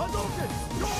Hadouken!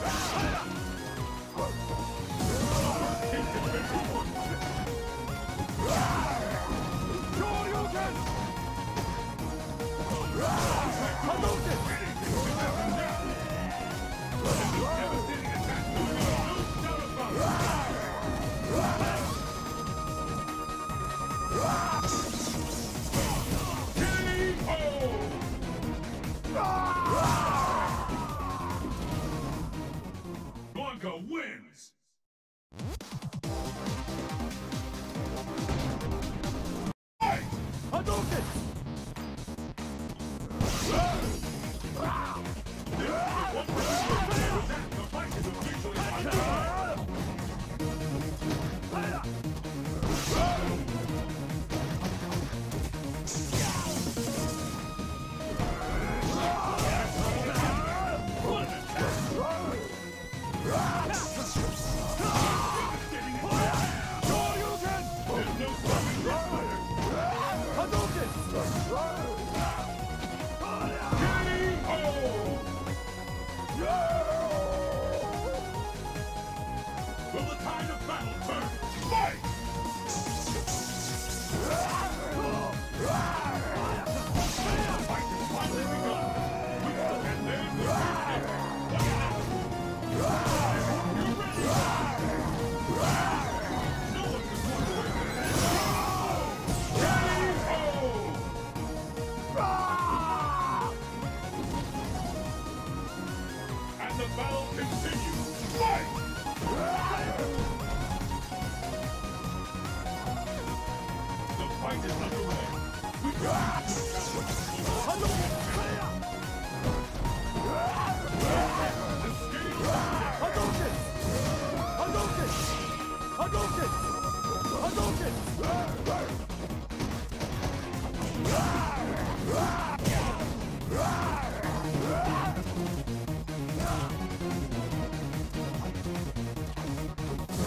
Don't Adopted!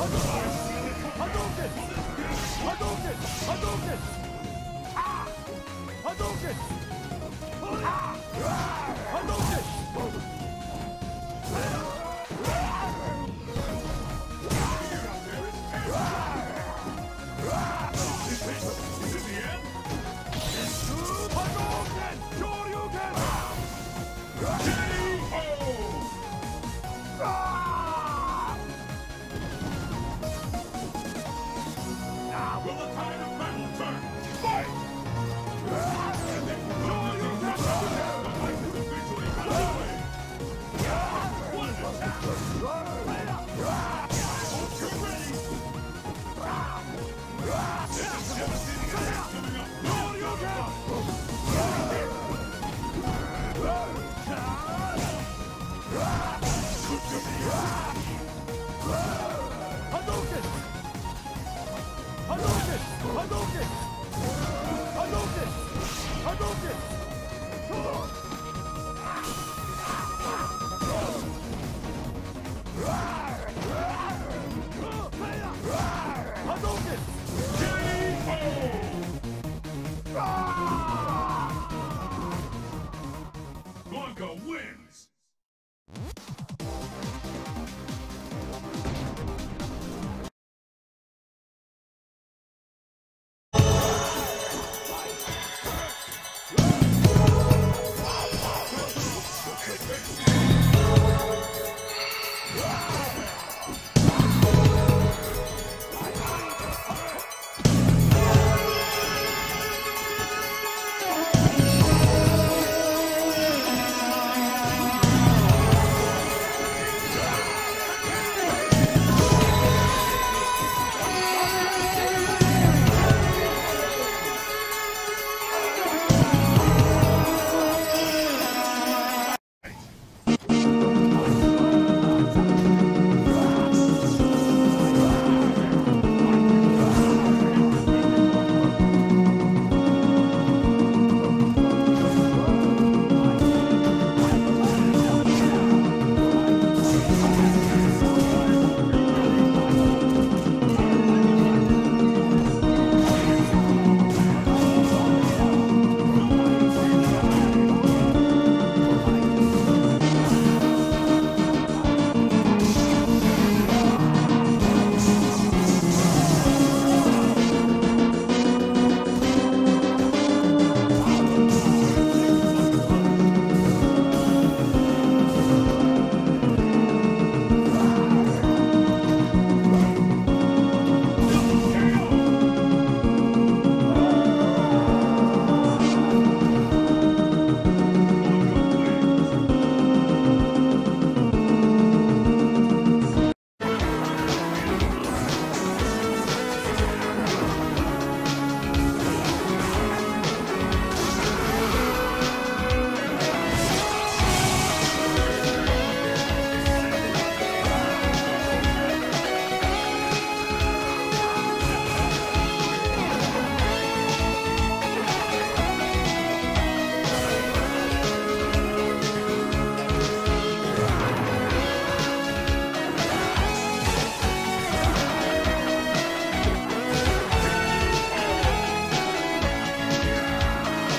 波動拳波動拳波動拳波動拳 Blanca wins!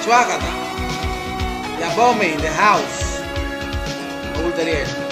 Schwagata. La Bombe in the house. Raúl